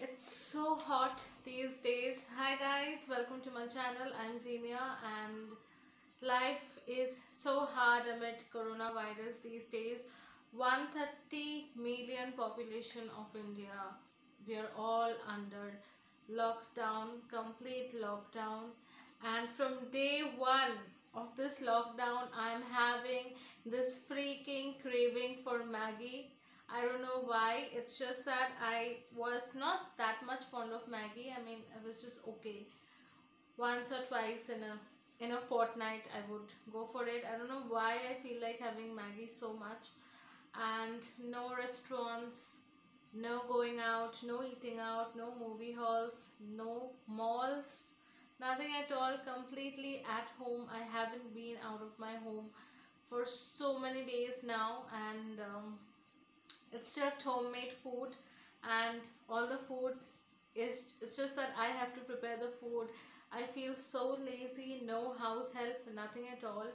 It's so hot these days. Hi guys, welcome to my channel. I'm Zinnia and life is so hard amid coronavirus these days. 130 million population of India. We are all under lockdown, complete lockdown. And from day one of this lockdown, I'm having this freaking craving for Maggi I don't know why. It's just that I was not that much fond of Maggi. I mean, I was just okay. Once or twice in a in a fortnight, I would go for it. I don't know why I feel like having Maggi so much, and no restaurants, no going out, no eating out, no movie halls, no malls, nothing at all. Completely at home. I haven't been out of my home for so many days now, and. Um, it's just homemade food and all the food is it's just that I have to prepare the food I feel so lazy no house help nothing at all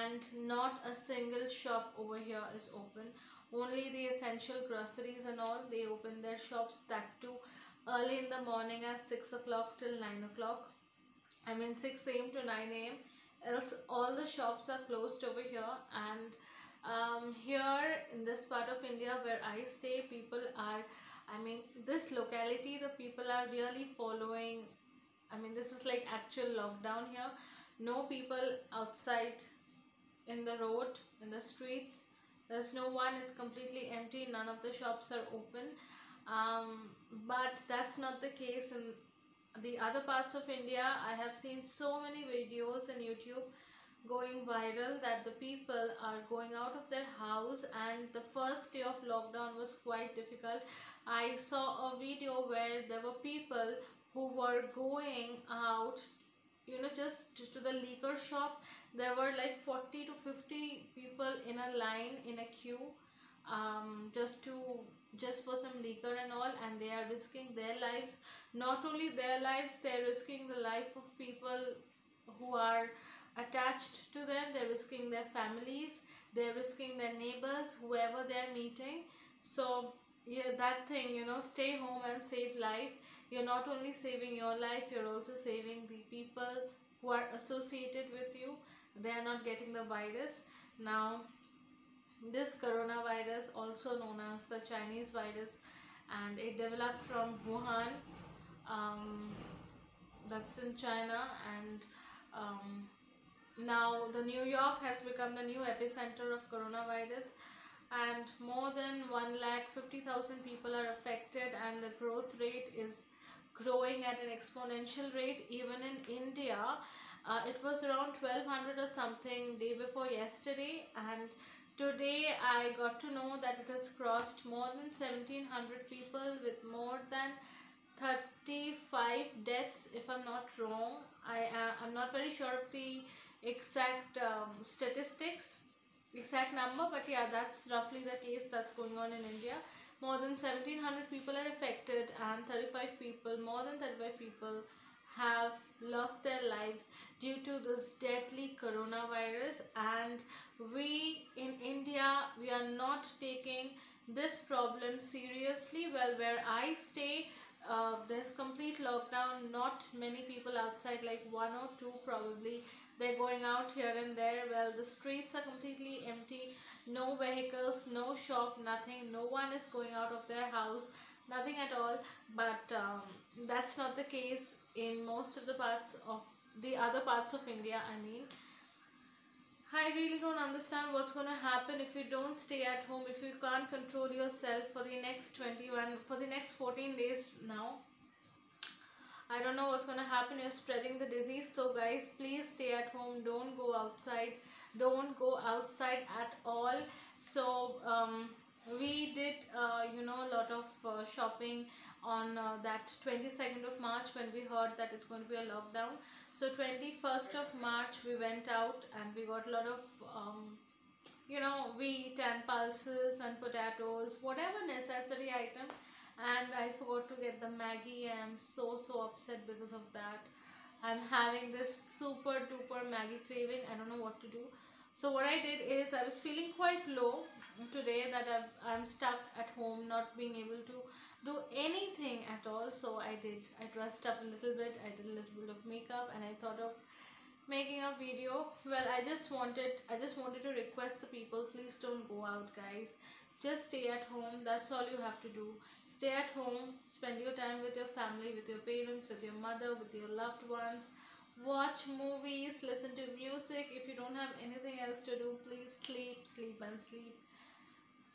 and not a single shop over here is open only the essential groceries and all they open their shops that too early in the morning at 6 o'clock till 9 o'clock I mean 6 a.m. to 9 a.m. else all the shops are closed over here and um, here in this part of India where I stay people are I mean this locality the people are really following I mean this is like actual lockdown here. No people outside in the road in the streets. There's no one it's completely empty. None of the shops are open. Um, but that's not the case in the other parts of India. I have seen so many videos on YouTube going viral that the people are going out of their house and the first day of lockdown was quite difficult. I saw a video where there were people who were going out you know just to the liquor shop. There were like 40 to 50 people in a line in a queue um, just to just for some liquor and all and they are risking their lives. Not only their lives they're risking the life of people who are attached to them they're risking their families they're risking their neighbors whoever they're meeting. So yeah that thing you know stay home and save life. You're not only saving your life you're also saving the people who are associated with you. They are not getting the virus. Now this coronavirus also known as the chinese virus and it developed from wuhan um, that's in china and um, now, the New York has become the new epicenter of coronavirus and more than 1 lakh 50,000 people are affected and the growth rate is growing at an exponential rate even in India. Uh, it was around 1200 or something day before yesterday and today I got to know that it has crossed more than 1700 people with more than 35 deaths if I'm not wrong. I, uh, I'm not very sure of the exact um, statistics exact number but yeah that's roughly the case that's going on in India. More than 1700 people are affected and 35 people more than 35 people have lost their lives due to this deadly coronavirus. And we in India we are not taking this problem seriously. Well where I stay uh, there's complete lockdown. Not many people outside like one or two probably. They're going out here and there. Well the streets are completely empty. No vehicles no shop nothing. No one is going out of their house. Nothing at all. But um, that's not the case in most of the parts of the other parts of India I mean I really don't understand what's going to happen if you don't stay at home if you can't control yourself for the next 21 for the next 14 days now I don't know what's going to happen. You're spreading the disease. So guys, please stay at home. Don't go outside. Don't go outside at all. So um, we did, uh, you know, a lot of uh, shopping on uh, that 22nd of March when we heard that it's going to be a lockdown. So 21st of March we went out and we got a lot of, um, you know, wheat and pulses and potatoes, whatever necessary item. And I forgot to get the Maggi I'm so so upset because of that. I'm having this super duper Maggi craving. I don't know what to do so what I did is I was feeling quite low today that i am stuck at home not being able to do anything at all all. So i did i dressed up a little bit i did a little bit of makeup and i thought of making a video. Well i just wanted i just wanted to request the people please don't go out guys. Just stay at home. That's all you have to do. Stay at home. Spend your time with your family with your parents with your mother with your loved ones watch movies listen to music. If you don't have anything else to do please sleep sleep and sleep.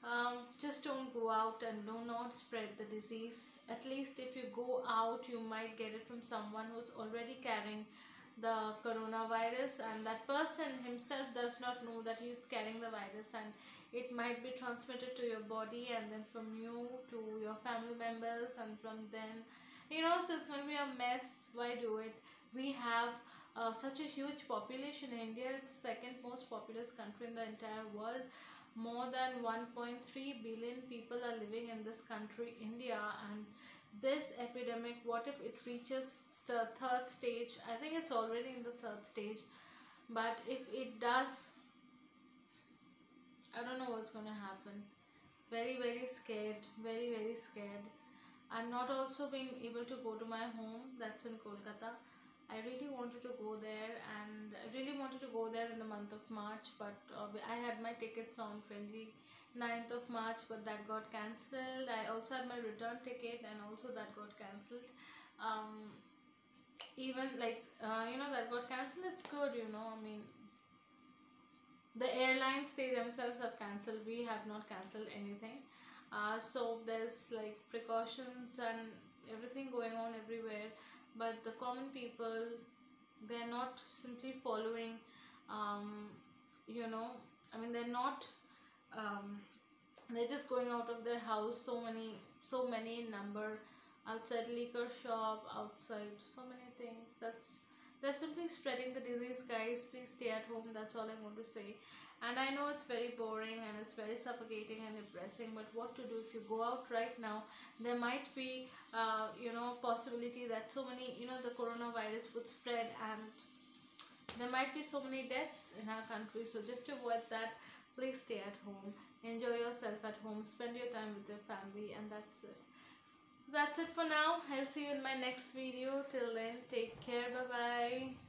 Um, just don't go out and do not spread the disease. At least if you go out you might get it from someone who's already carrying the coronavirus and that person himself does not know that he is carrying the virus and it might be transmitted to your body and then from you to your family members and from then you know so it's going to be a mess. Why do it we have uh, such a huge population. India is the second most populous country in the entire world. More than 1.3 billion people are living in this country india. And this epidemic what if it reaches the third stage? I think it's already in the third stage. But if it does i don't know what's going to happen. Very very scared very very scared. I'm not also being able to go to my home. That's in kolkata I really wanted to go there and I really wanted to go there in the month of March but uh, I had my tickets on 29th of March but that got cancelled. I also had my return ticket and also that got cancelled. Um, even like uh, you know that got cancelled it's good you know I mean the airlines they themselves have cancelled we have not cancelled anything uh, so there's like precautions and everything going on everywhere but the common people they're not simply following um, you know i mean they're not um, they're just going out of their house so many so many number outside liquor shop outside so many things. That's they're simply spreading the disease guys. Please stay at home. That's all i want to say. And i know it's very boring and it's very suffocating and depressing but what to do? If you go out right now there might be uh, you know possibility that so many you know the coronavirus would spread and there might be so many deaths in our country. So just to avoid that. Please stay at home. Enjoy yourself at home. Spend your time with your family and that's it that's it for now. I'll see you in my next video. Till then take care. Bye bye